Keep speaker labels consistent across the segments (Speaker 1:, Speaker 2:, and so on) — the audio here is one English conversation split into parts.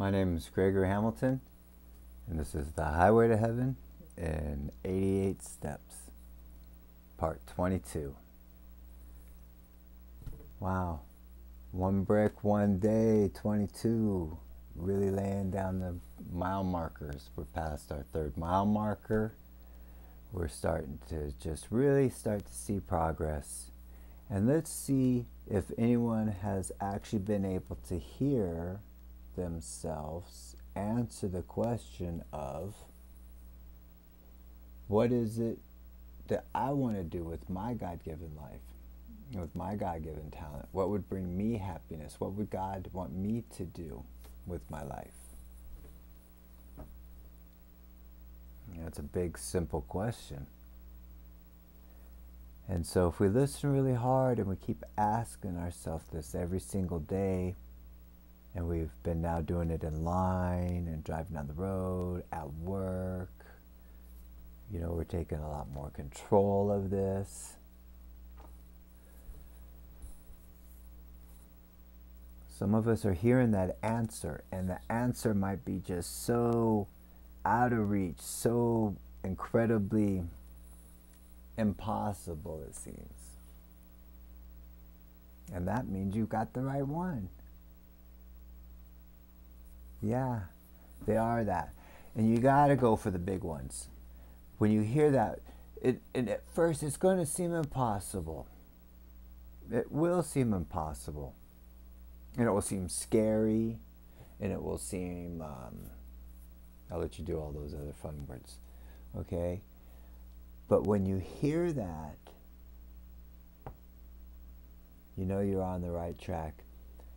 Speaker 1: My name is Gregory Hamilton, and this is The Highway to Heaven in 88 Steps, Part 22. Wow. One brick, one day, 22. Really laying down the mile markers. We're past our third mile marker. We're starting to just really start to see progress. And let's see if anyone has actually been able to hear themselves answer the question of what is it that I want to do with my God given life, with my God given talent? What would bring me happiness? What would God want me to do with my life? That's a big, simple question. And so, if we listen really hard and we keep asking ourselves this every single day, and we've been now doing it in line and driving down the road, at work, you know, we're taking a lot more control of this. Some of us are hearing that answer, and the answer might be just so out of reach, so incredibly impossible, it seems. And that means you've got the right one. Yeah, they are that. And you got to go for the big ones. When you hear that, it, and at first it's going to seem impossible. It will seem impossible. And it will seem scary. And it will seem, um, I'll let you do all those other fun words. Okay? But when you hear that, you know you're on the right track.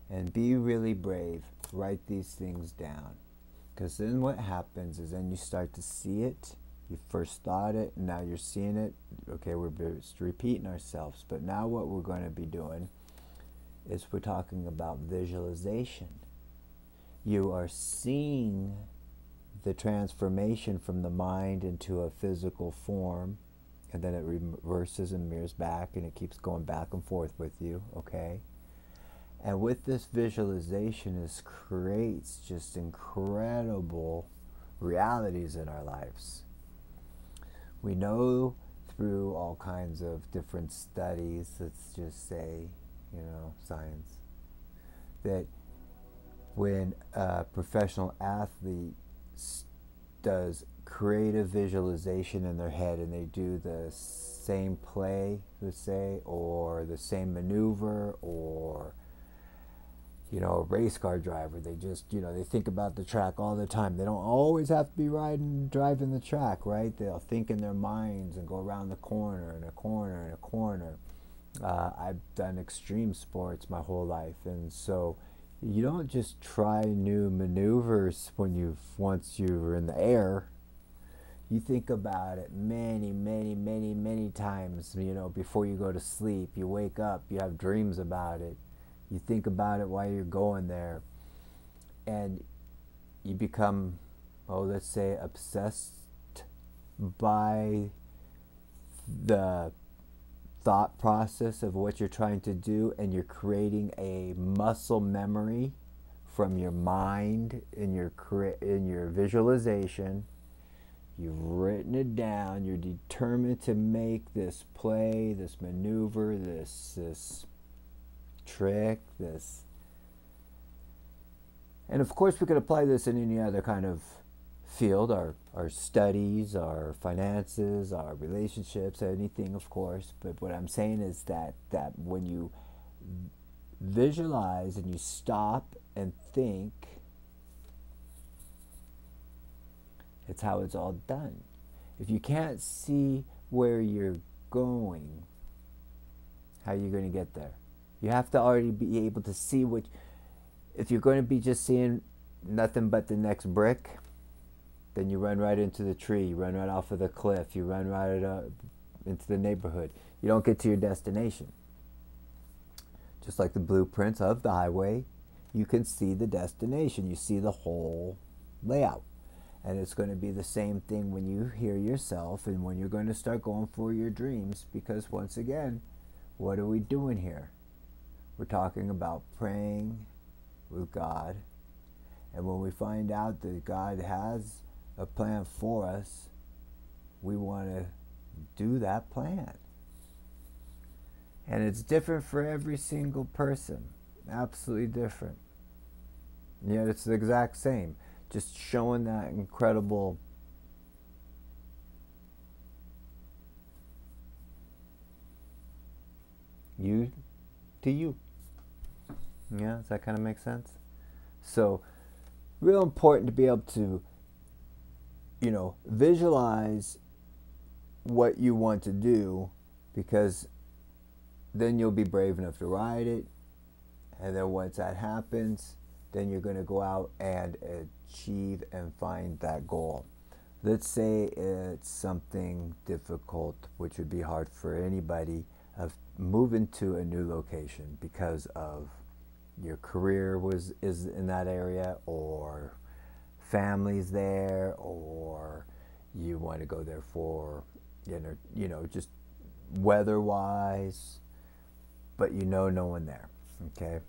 Speaker 1: And be really brave. Write these things down. Because then what happens is then you start to see it. You first thought it, and now you're seeing it. Okay, we're just repeating ourselves. But now what we're going to be doing is we're talking about visualization. You are seeing the transformation from the mind into a physical form, and then it reverses and mirrors back, and it keeps going back and forth with you, okay? And with this visualization, it creates just incredible realities in our lives. We know through all kinds of different studies, let's just say, you know, science, that when a professional athlete does creative visualization in their head and they do the same play, let's say, or the same maneuver, or you know, a race car driver, they just, you know, they think about the track all the time. They don't always have to be riding, driving the track, right? They'll think in their minds and go around the corner and a corner and a corner. Uh, I've done extreme sports my whole life, and so you don't just try new maneuvers when you've once you're in the air. You think about it many, many, many, many times. You know, before you go to sleep, you wake up, you have dreams about it. You think about it while you're going there, and you become, oh, let's say, obsessed by the thought process of what you're trying to do and you're creating a muscle memory from your mind in your in your visualization. You've written it down. You're determined to make this play this maneuver this this trick this and of course we could apply this in any other kind of field, our, our studies, our finances, our relationships, anything, of course. But what I'm saying is that, that when you visualize and you stop and think, it's how it's all done. If you can't see where you're going, how are you going to get there? You have to already be able to see what. If you're going to be just seeing nothing but the next brick, then you run right into the tree, you run right off of the cliff, you run right up into the neighborhood. You don't get to your destination. Just like the blueprints of the highway, you can see the destination, you see the whole layout. And it's going to be the same thing when you hear yourself and when you're going to start going for your dreams because, once again, what are we doing here? We're talking about praying with God And when we find out that God has a plan for us, we want to do that plan. And it's different for every single person. Absolutely different. Yet it's the exact same. Just showing that incredible you to you. Yeah, does that kind of make sense? So, real important to be able to, you know, visualize what you want to do because then you'll be brave enough to ride it. And then once that happens, then you're going to go out and achieve and find that goal. Let's say it's something difficult, which would be hard for anybody, of moving to a new location because of your career was is in that area or families there or you want to go there for you know you know just weather wise but you know no one there okay?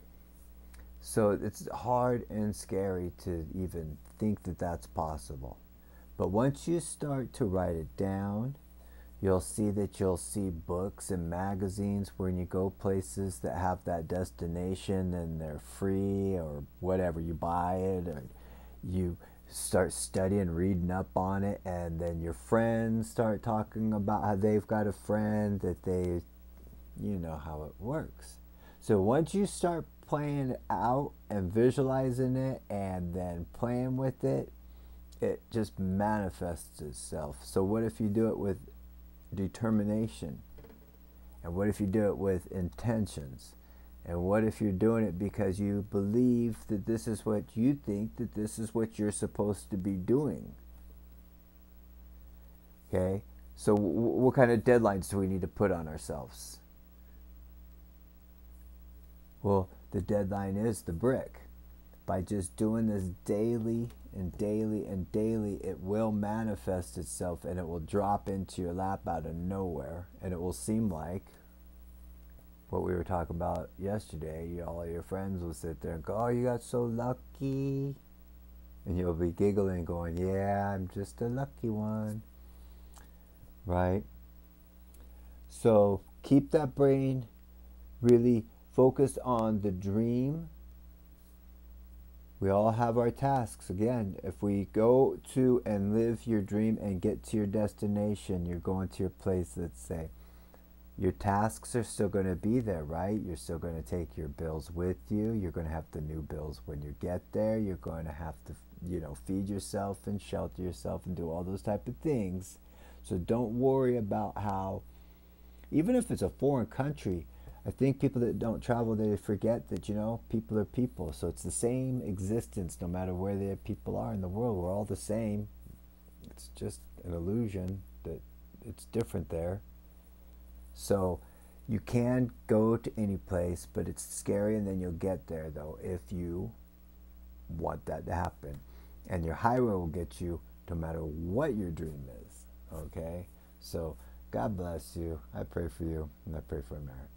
Speaker 1: So it's hard and scary to even think that that's possible. But once you start to write it down You'll see that you'll see books and magazines when you go places that have that destination and they're free or whatever. You buy it or you start studying, reading up on it, and then your friends start talking about how they've got a friend that they, you know how it works. So once you start playing it out and visualizing it and then playing with it, it just manifests itself. So what if you do it with determination? And what if you do it with intentions? And what if you're doing it because you believe that this is what you think that this is what you're supposed to be doing? Okay? So, what kind of deadlines do we need to put on ourselves? Well, the deadline is the brick. By just doing this daily and daily and daily, it will manifest itself and it will drop into your lap out of nowhere. And it will seem like what we were talking about yesterday. All your friends will sit there and go, Oh, you got so lucky. And you'll be giggling, going, Yeah, I'm just a lucky one. Right? So keep that brain really focused on the dream we all have our tasks. Again, if we go to and live your dream and get to your destination, you're going to your place, let's say, your tasks are still going to be there, right? You're still going to take your bills with you. You're going to have the new bills when you get there. You're going to have to, you know, feed yourself and shelter yourself and do all those type of things. So don't worry about how, even if it's a foreign country, I think people that don't travel they forget that you know people are people. So it's the same existence no matter where the people are in the world. We're all the same. It's just an illusion that it's different there. So you can go to any place, but it's scary, and then you'll get there though if you want that to happen. And your highway will get you no matter what your dream is. Okay? So God bless you. I pray for you, and I pray for America.